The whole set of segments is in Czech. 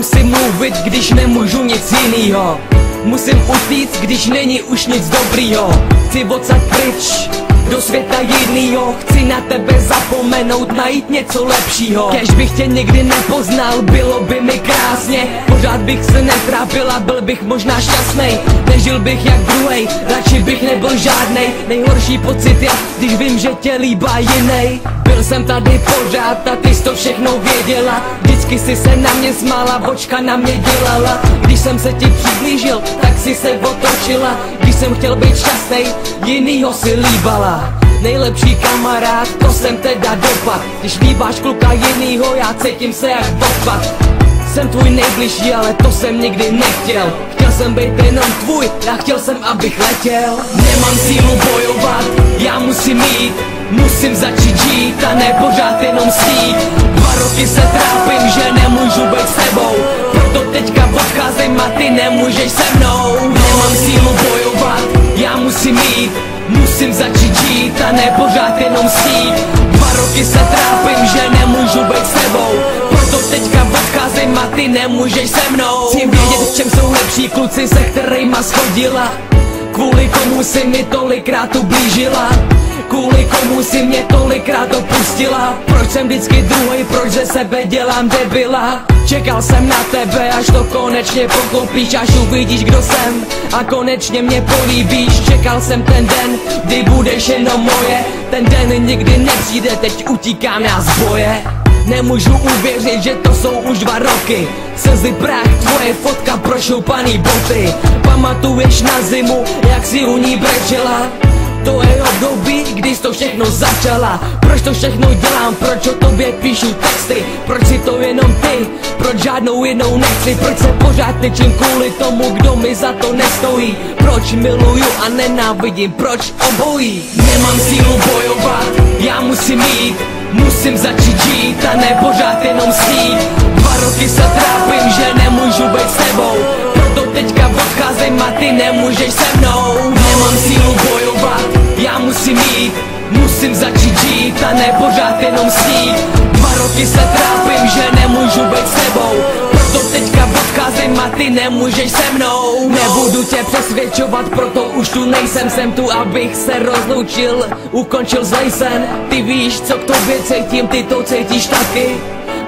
musím mluvit, když nemůžu nic jinýho. Musím utíct, když není už nic dobrýho. Chci odsaď pryč, do světa jinýho. Chci na tebe zapomenout, najít něco lepšího. Kež bych tě nikdy nepoznal, bylo by mi krásně. Pořád bych se netrápil a byl bych možná šťastný Nežil bych jak druhej, radši bych nebyl žádnej. Nejhorší pocit je, když vím, že tě líbá jinej. Byl jsem tady pořád a ty jsi to všechno věděla. Vždycky si se na mě smála, vočka na mě dělala. Když jsem se ti přiblížil, tak si se otočila. Když jsem chtěl být šťastný, jinýho si líbala. Nejlepší kamarád, to jsem teda dopad Když líbáš kluka jinýho, já cítím se jak odpad jsem tvůj nejbližší, ale to jsem nikdy nechtěl Chtěl jsem být jenom tvůj, já chtěl jsem, abych letěl. Nemám sílu bojovat, já musím jít Musím začít žít a ne pořád jenom snít Dva roky se trápím, že nemůžu být s tebou Proto teďka odcházím a ty nemůžeš se mnou. Nemám sílu bojovat, já musím jít Musím začít žít a ne pořád jenom snít Dva roky se trápím, že nemůžu být s tebou Proto teďka odcházím a ty nemůžeš se mnou. Chci vědět, v čem jsou lepší kluci, se kterýma schodila Kvůli komu si mi tolikrát ublížila Kvůli komu si mě tolikrát opustila. Proč jsem vždycky druhý, proč ze sebe dělám debila? Čekal jsem na tebe, až to konečně pochopíš Až uvidíš, kdo jsem. A konečně mě políbíš Čekal jsem ten den, kdy budeš jenom moje. Ten den nikdy nepřijde, teď utíkám já z boje Nemůžu uvěřit, že to jsou už dva roky. Slzy prach, tvoje fotka, prošoupaný boty. Pamatuješ na zimu, jak si u ní brečela? To je období, kdy jsi to všechno začala. Proč to všechno dělám, proč o tobě píšu texty? Proč si to jenom ty, proč žádnou jinou nechci? Proč se pořád tyčím kvůli tomu, kdo mi za to nestojí? Proč miluju a nenávidím, proč obojí? Nemám sílu bojovat, já musím jít Musím začít žít a ne pořád jenom snít. Dva roky se trápím, že nemůžu být s tebou. Proto teďka odcházím a ty nemůžeš se mnou. Nemám sílu bojovat, já musím jít Musím začít žít a ne pořád jenom snít. Dva roky se trápím, že nemůžu být s tebou Proto teďka odcházím a ty nemůžeš se mnou. Nebudu tě přesvědčovat, proto už tu nejsem. Jsem tu, abych se rozloučil, ukončil zlej sen. Ty víš, co k tobě cítím, ty to cítíš taky.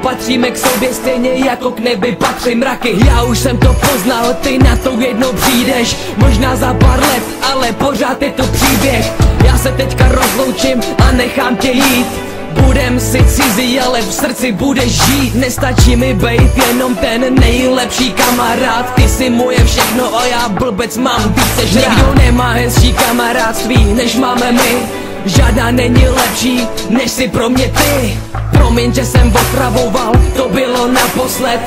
Patříme k sobě stejně jako k nebi patří mraky. Já už jsem to poznal, ty na to jednou přijdeš. Možná za pár let, ale pořád je to příběh. Já se teďka rozloučím a nechám tě jít Budem si cizí, ale v srdci budeš žít. Nestačí mi být jenom ten nejlepší kamarád. Ty si moje všechno a já blbec mám více. Rád Nikdo nemá hezčí kamarádství, než máme my Žádná není lepší, než si pro mě ty. Promiň, že jsem otravoval, to bylo naposled.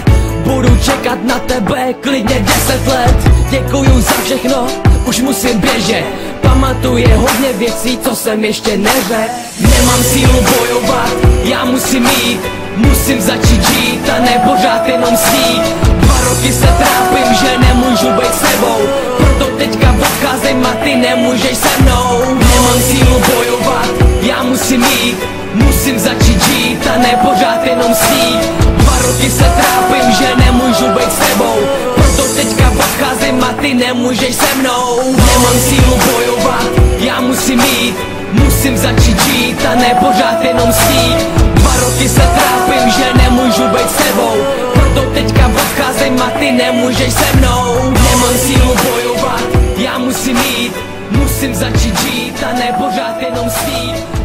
Budu čekat na tebe klidně deset let. Děkuju za všechno, už musím běžet Pamatuje hodně věcí, co jsem ještě neřekl. Nemám sílu bojovat, já musím jít Musím začít žít a ne pořád jenom snít. Dva roky se trápím, že nemůžu být sebou Proto teďka odcházím a ty nemůžeš se mnou. Nemám sílu bojovat, já musím jít Musím začít žít a ne pořád jenom snít. Dva roky se trápím, že nemůžu být s tebou Proto teďka odcházím ty nemůžeš se mnou. Nemám sílu bojovat, já musím jít Musím začít žít a ne pořád jenom snít Dva roky se trápím, že nemůžu být s tebou Proto teďka odcházím a ty nemůžeš se mnou. Nemám sílu bojovat, já musím jít Musím začít žít a ne pořád jenom snít